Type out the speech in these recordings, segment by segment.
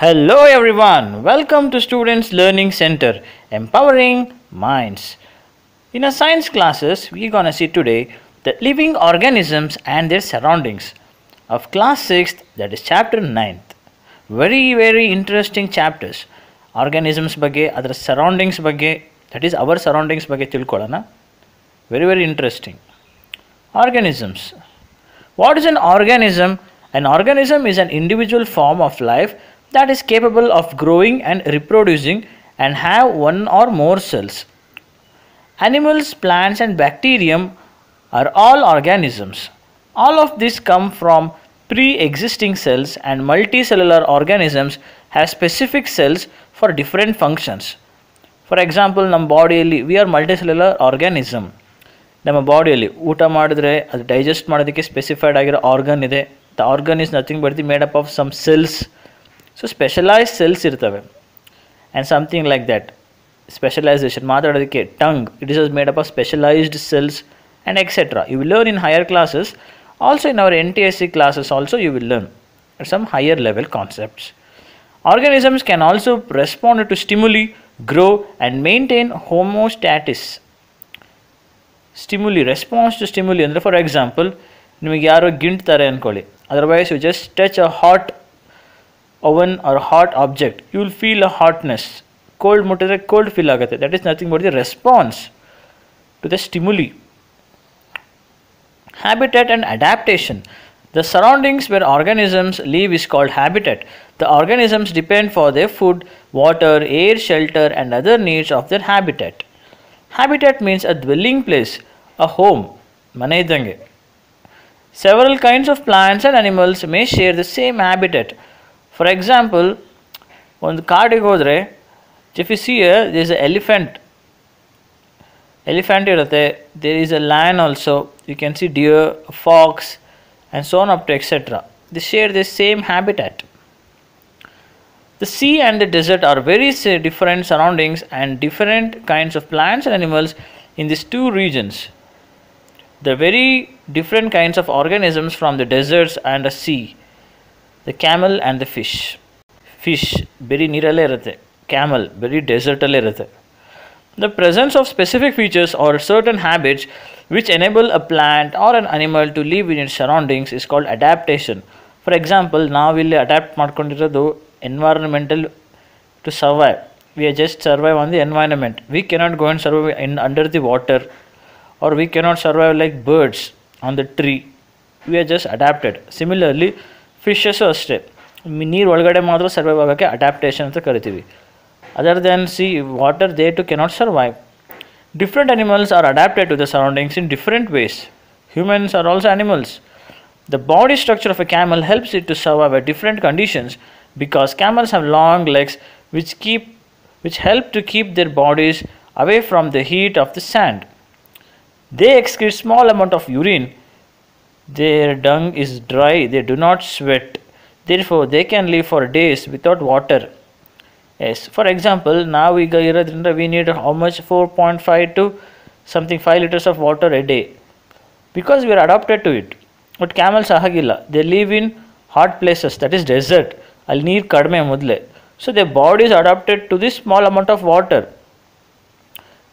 Hello everyone, welcome to Students Learning Center, empowering minds. In our science classes, we're gonna see today the living organisms and their surroundings of class 6th, that is chapter 9th. Very, very interesting chapters. Organisms ಬಗ್ಗೆ ಅದರ surroundings ಬಗ್ಗೆ that is our surroundings ಬಗ್ಗೆ ತಿಳ್ಕೊಳ್ಳೋಣ very very interesting Organisms. What is an organism? An organism is an individual form of life that is capable of growing and reproducing and have one or more cells. Animals, plants, and bacterium are all organisms. All of these come from pre existing cells, and multicellular organisms have specific cells for different functions. For example ನಮ್ಮ ಬಾಡಿಯಲ್ಲಿ we are multicellular organism ನಮ್ಮ ಬಾಡಿಯಲ್ಲಿ ಊಟ ಮಾಡಿದ್ರೆ ಅದು digest ಮಾಡೋದಕ್ಕೆ specified ಆಗಿರೋ organ ಇದೆ the organ is nothing but the made up of some cells so specialise cells ಇರ್ತವೆ and something like that specialisation ಮಾತಾಡೋದಕ್ಕೆ tongue it is made up of specialised cells and etcetera you will learn in higher classes also in our N T S C classes also you will learn some higher level concepts Organisms can also respond to stimuli, grow, and maintain homeostasis. Stimuli response to stimuli ಅಂದರೆ for example ನಿಮಗೆ ಯಾರೋ ಗಿಂಟ್ತಾರೆ ಅಂದ್ಕೊಳ್ಳಿ otherwise you just touch a hot oven R hot object you will feel a hotness cold ಮುಟ್ಟಿದ್ರೆ cold feel ಆಗುತ್ತೆ that is nothing but the response to the stimuli Habitat and adaptation. The surroundings where organisms live is called habitat. The organisms depend for their food, water, air, shelter, and other needs of their habitat. Habitat means a dwelling place, a home. ಮನೆ ಇದ್ದಂಗೆ Several kinds of plants and animals may share the same habitat. For example, ಒಂದು ಕಾಡಿಗೆ ಹೋದರೆ if U see this is elephant elephant ಇರುತ್ತೆ there is a LAN also you can see deer fox and so on up to etcetera the share the same habitat The sea and the desert are very sa- different surroundings and different kinds of plants and animals in these two regions. The very different kinds of organisms from the deserts and the sea. The camel and the fish. Fish, very ನೀರಲ್ಲೇ ಇರುತ್ತೆ camel ಬರೀ ಡೆಸರ್ಟಲ್ಲೇ ಇರುತ್ತೆ The presence of specific features or certain habits which enable a plant or an animal to live in its surroundings is called adaptation. For example, ನಾವಿಲ್ಲಿ adapt ಮಾಡ್ಕೊಂಡಿರೋದು environmental to survive we are just survive on the environment we cannot go and survive in under the water or we cannot survive like birds on the tree we are just adapted similarly fishes ಅಷ್ಟೇ ನೀರು ಒಳಗಡೆ ಮಾತ್ರ survive ಆಗೋಕ್ಕೆ adaptation ಅಂತ ಕರಿತೀವಿ other than sea water they too cannot survive different animals are adapted to the surroundings in different ways humans are also animals the body structure of a camel helps it to survive at different conditions because camels have long legs which keep which help to keep their bodies away from the heat of the sand they excrete small amount of urine Their dung is dry, they do not sweat. Therefore, they can live for days without water. Yes, for example, now we need how much 4.5 to something 5 liters of water a day because we are adapted to it. but camels ahagilla they live in hot places that is desert ಅಲ್ಲಿ neer kadme ಮೊದಲೇ so their body is adapted to the small amount of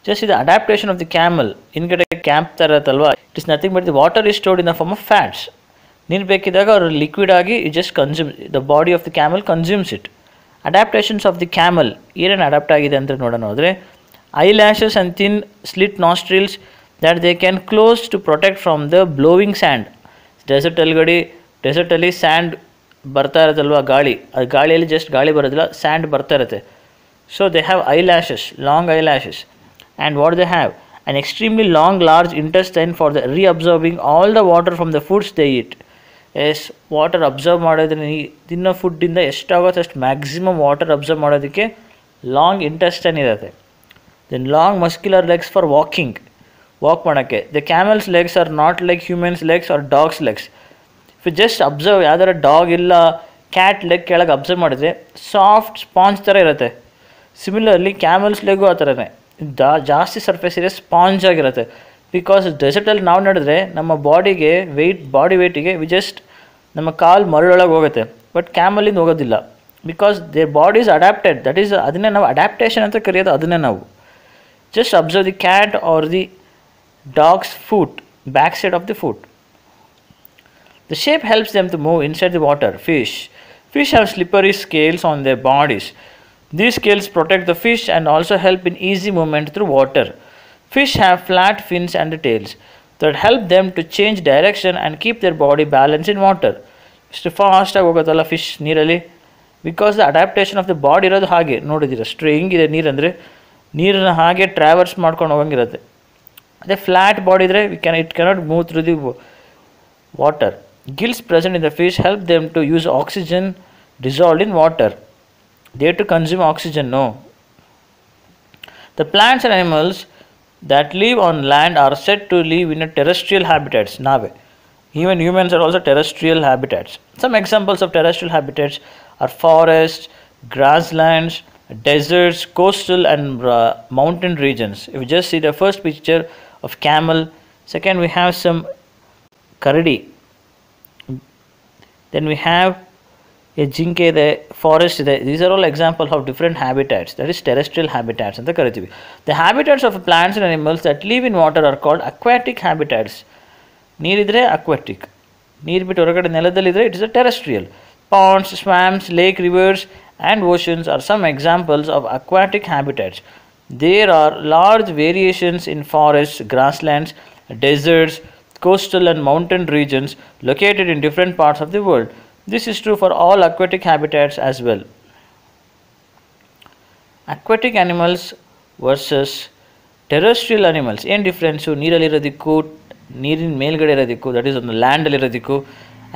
just ಇದು adaptation of the camel ಹಿಂದ್ಗಡೆ camp ಥರ ಇರುತ್ತಲ್ವಾ? It is nothing but the water is stored in the form of fats ನೀರು ಬೇಕಿದ್ದಾಗ ಅವರು liquid ಆಗಿ it just consume the body of the camel consumes it adaptations of the camel ಏನೇನು adapt ಆಗಿದೆ ಅಂತ ನೋಡೋಣ ಹೋದರೆ eyelashes and thin slit nostrils that they can close to protect from the blowing sand desert ಅಲ್ಗಡಿ ಡೆಸರ್ಟಲ್ಲಿ sand ಬರ್ತಾ ಇರುತ್ತಲ್ವ ಗಾಳಿ? ಅದು ಗಾಳಿಯಲ್ಲಿ ಜಸ್ಟ್ ಗಾಳಿ ಬರೋದಿಲ್ಲ ಸ್ಯಾಂಡ್ ಬರ್ತಾ ಇರುತ್ತೆ. So they have eyelashes long eyelashes and what they have an extremely long large intestine for the reabsorbing all the water from the foods they it is water absorb ಮಾಡೋದ್ರೆ ತಿನ್ನೋ ಫುಡ್ಡಿಂದ ಎಷ್ಟಾಗುತ್ತೆ ಅಷ್ಟು maximum water absorb ಮಾಡೋದಕ್ಕೆ long intestine ಇರುತ್ತೆ. Then long muscular legs for walking walk ಮಾಡೋಕ್ಕೆ. The camels legs are not like humans legs or dogs legs if just observe ಯಾವ್ದಾರ dog ಇಲ್ಲ cat leg ಕೆಳಗೆ ಅಬ್ಸರ್ವ್ ಮಾಡಿದ್ರೆ ಸಾಫ್ಟ್ ಸ್ಪಾಂಜ್ ಥರ ಇರುತ್ತೆ. Similarly camels leg ಆ ಥರನೇ ದಾ, ಜಾಸ್ತಿ ಸರ್ಫೇಸ್ ಏರಿಯಾ ಸ್ಪಾಂಜ್ ಆಗಿರುತ್ತೆ. ಬಿಕಾಸ್ ಡೆಸರ್ಟಲ್ಲಿ ನಾವು ನಡೆದ್ರೆ ನಮ್ಮ ಬಾಡಿಗೆ ವೆಯ್ಟ್ ಬಾಡಿ ವೆಯ್ಟಿಗೆ ವಿ ಜಸ್ಟ್ ನಮ್ಮ ಕಾಲು ಮರಳೊಳಗೆ ಹೋಗುತ್ತೆ. ಬಟ್ ಕ್ಯಾಮಲಿಂದ ಹೋಗೋದಿಲ್ಲ. Because their body is adapted that is ಅದನ್ನೇ ನಾವು ಅಡ್ಯಾಪ್ಟೇಷನ್ ಅಂತ ಕರೆಯೋದು ಅದನ್ನೇ ನಾವು. Just observe the cat or the dog's foot back side of the foot the shape helps them to move inside the water fish fish have slippery scales on their bodies. These scales protect the fish and also help in easy movement through water. Fish have flat fins and tails that help them to change direction and keep their body balanced in water. ಇಷ್ಟು ಫಾಸ್ಟಾಗಿ ಹೋಗುತ್ತಲ್ಲ fish ನೀರಲ್ಲಿ because the adaptation of the body ಇರೋದು ಹಾಗೆ ನೋಡಿದ್ದೀರ ಅಷ್ಟು ಹೆಂಗಿದೆ ನೀರಂದರೆ ನೀರನ್ನು ಹಾಗೆ ಟ್ರಾವರ್ಸ್ ಮಾಡ್ಕೊಂಡು ಹೋಗಂಗಿರುತ್ತೆ ಅದೇ ಫ್ಲ್ಯಾಟ್ ಬಾಡಿ ಇದ್ದರೆ we can it cannot move through the water. Gills present in the fish help them to use oxygen dissolved in water. they to consume oxygen no. The plants and animals that live on land are said to live in a terrestrial habitats nave. Even humans are also terrestrial habitats. Some examples of terrestrial habitats are forests grasslands deserts coastal and uh, mountain regions. If you just see the first picture of camel second we have some karadi then we have A ಜಿಂಕೆ ಇದೆ forest ಇದೆ these are all example of different habitats that is terrestrial habitats ಅಂತ ಕರಿತೀವಿ the habitats of plants and animals that live in water are called aquatic habitats ನೀರಿದ್ರೆ aquatic ನೀರು ಬಿಟ್ಟು ಹೊರಗಡೆ ನೆಲದಲ್ಲಿದ್ದರೆ it is a terrestrial Pond's ಸ್ವ್ಯಾಮ್ಸ್ lake reverse and oceans R some examples of aquatic habitats there are large variations in forest grasslands deserts coastal and mountain regions located in different parts of the world. This is true for all aquatic habitats as well. Aquatic animals versus terrestrial animals ಏನು difference ನೀರಲ್ಲಿರೋದಕ್ಕೂ ನೀರಿನ ಮೇಲ್ಗಡೆ ಇರೋದಕ್ಕೂ that is ಒಂದು ಲ್ಯಾಂಡಲ್ಲಿರೋದಕ್ಕೂ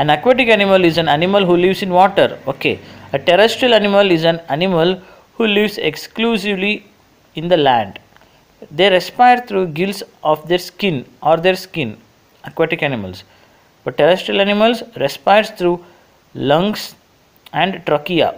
ಅನ್ aquatic animal is an animal who lives in water okay a terrestrial animal is an animal who lives exclusively in the land they respire through gills of their skin or their skin aquatic animals but terrestrial animals respires through lungs and trachea.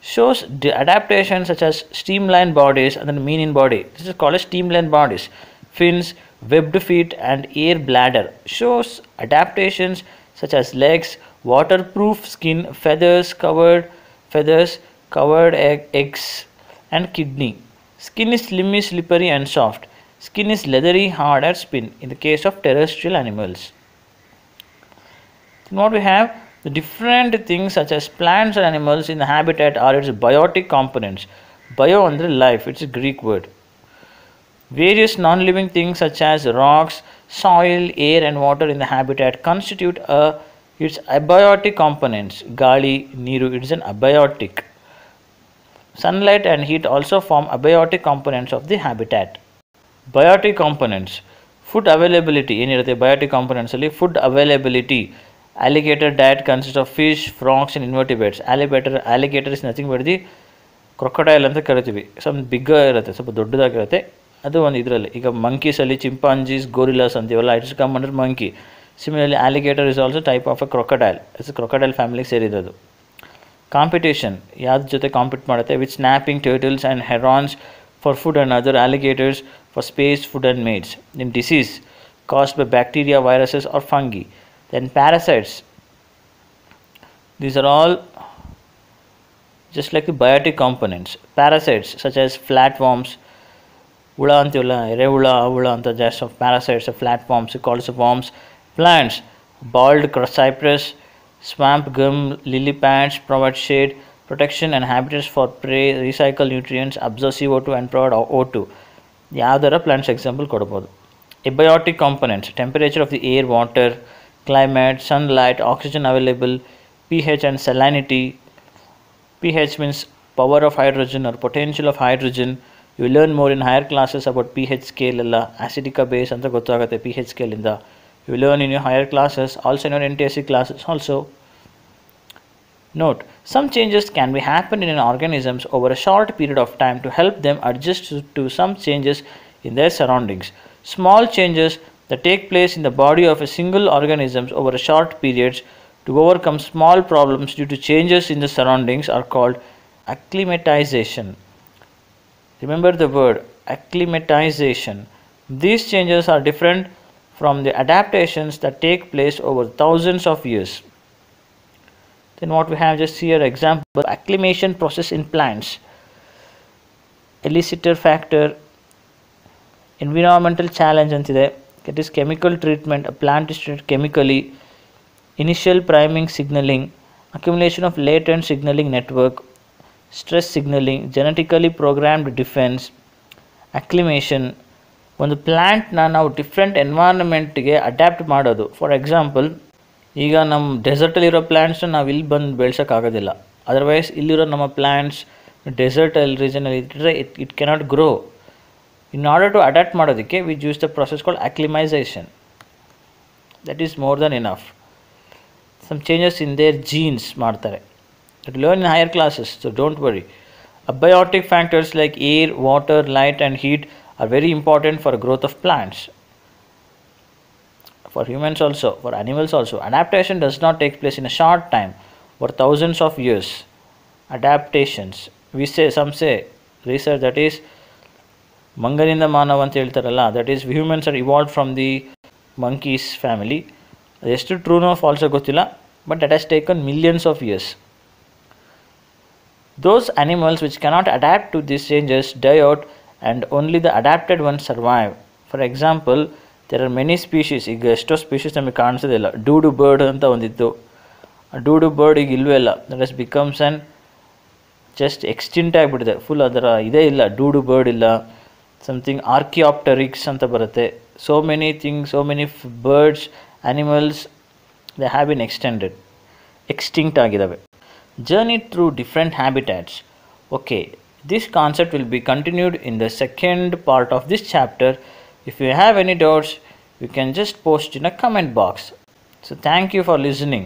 Shows the adaptations such as streamlined bodies and then mean in body. This is called as streamlined bodies. Fins webbed feet and air bladder. Shows adaptations such as legs waterproof skin feathers covered feathers covered egg, eggs and kidney. Skin is slimy, slippery, and soft. Skin is leathery, hard, and spin in the case of terrestrial animals. Then what we have the different things such as plants and animals in the habitat are its biotic components. Bio under life, it's a Greek word. Various non living things such as rocks, soil, air, and water in the habitat constitute a, its abiotic components. Gali, Niru, it is an abiotic. Sunlight and heat also form abiotic components of the habitat. Biotic components. Food availability ಏನಿರುತ್ತೆ biotic ಕಾಂಪೊನೆಂಟ್ಸಲ್ಲಿ food availability Alligator diet consists of fish, frogs and invertebrates. Alligator, alligator is nothing but the crocodile ಅಂತ ಕರಿತೀವಿ. Some ಬಿಗ್ಗ ಇರುತ್ತೆ ಸ್ವಲ್ಪ ದೊಡ್ಡದಾಗಿರುತ್ತೆ. ಅದು ಒಂದು ಇದರಲ್ಲಿ. ಈಗ ಮಂಕೀಸಲ್ಲಿ chimpanzees gorillas ಅಂತೀವಲ್ಲ it's come under monkey similarly alligator is also type of a crocodile it's crocodile ಫ್ಯಾಮಿಲಿಗೆ ಸೇರಿದದು ಕಾಂಪಿಟೇಷನ್ ಯಾವ್ದ್ರ ಜೊತೆ ಕಾಂಪಿಟ್ ಮಾಡುತ್ತೆ? With snapping turtles and herons for food and other alligators for space food and mates in disease caused by bacteria viruses or fungi. Then parasites. These are all just like the biotic components. Parasites such as flatworms, ಹುಳ ಅಂತೀವಲ್ಲ ಎರೆಹುಳ ಹುಳ ಅಂತ ಜಾಸ್ಟ್ of parasites flat forms calls warms plants bald cypress, swamp gum, lily pads provide shade, protection and habitats for prey, recycle nutrients, absorb CO2 and provide O2. ಯಾವ್ದಾರ plants example ಕೊಡ್ಬೋದು ಎಬಯೋಟಿಕ್ components temperature of the air water climate, sunlight, oxygen available, pH and salinity. pH means power of hydrogen or potential of hydrogen. You learn more in higher classes about pH scale ಎಲ್ಲ acidic base ಅಂತ ಗೊತ್ತಾಗುತ್ತೆ pH scale ಇಂದ. You learn in your higher classes, also in your NTSC classes also. Note, some changes can be happen in organisms over a short period of time to help them adjust to, to some changes in their surroundings. Small changes that take place in the body of a single organism over a short periods to overcome small problems due to changes in the surroundings are called acclimatization. Remember the word acclimatization. These changes are different from the adaptations that take place over thousands of years. then what we have just here example acclimation process in plants elicitor factor environmental challenge ಅಂತಿದೆ It is chemical treatment a plant is treated chemically initial priming signaling accumulation of latent signaling network stress signaling genetically programmed defense acclimation ಒಂದು ಪ್ಲ್ಯಾಂಟ್ನ ನಾವು different ಎನ್ವೈರನ್ಮೆಂಟ್ಗೆ adapt ಮಾಡೋದು for example ಈಗ ನಮ್ಮ ಡೆಸರ್ಟಲ್ಲಿರೋ ಪ್ಲ್ಯಾಂಟ್ಸ್ನ ನಾವು ಇಲ್ಲಿ ಬಂದು ಬೆಳ್ಸೋಕ್ಕಾಗೋದಿಲ್ಲ ಅದರ್ವೈಸ್ ಇಲ್ಲಿರೋ ನಮ್ಮ ಪ್ಲ್ಯಾಂಟ್ಸ್ ಡೆಸರ್ಟಲ್ಲಿ ರೀಜನಲ್ಲಿ ಇಟ್ಟರೆ it it cannot grow in order to adapt ಮಾಡೋದಕ್ಕೆ we use the process called ಅಕ್ಲಿಮೈಸೇಷನ್ that is more than enough some changes in their jeans ಮಾಡ್ತಾರೆ it learn in higher classes so don't worry abiotic factors like air water light and heat are very important for growth of plants for humans also for animals also adaptation does not take place in a short time or thousands of years adaptations we say some say research that is ಮಂಗನಿಂದ ಮಾನವ ಅಂತ ಹೇಳ್ತಾರಲ್ಲ that is humans are evolve from the monkeys family ಅದೆಷ್ಟು ಟ್ರೂನೋ ಫಾಲ್ಸೋ ಗೊತ್ತಿಲ್ಲ but that has taken millions of years those animals which cannot adapt to this changes die out and only the adapted one survive for example there are many species ಈಗ ಎಷ್ಟೋ species ನಮಗೆ ಕಾಣಿಸೋದಿಲ್ಲ ಡೂಡು bird ಅಂತ ಒಂದಿತ್ತು. ಡೂಡು bird ಈಗ ಇಲ್ಲವೇ ಇಲ್ಲ. That is becomes and just extinct ಆಗಿಬಿಟ್ಟಿದೆ. ಫುಲ್ ಅದರ ಇದೇ ಇಲ್ಲ. ಡೂಡು ಬರ್ಡ್ ಇಲ್ಲ. ಸಮಥಿಂಗ್ ಆರ್ಕಿಯಾಪ್ಟರಿಕ್ಸ್ ಅಂತ ಬರುತ್ತೆ so many things so many birds animals they have been extended extinct ಆಗಿದ್ದಾವೆ journey through different habitats okay this concept will be continued in the second part of this chapter if you have any doubts you can just post in a comment box so thank you for listening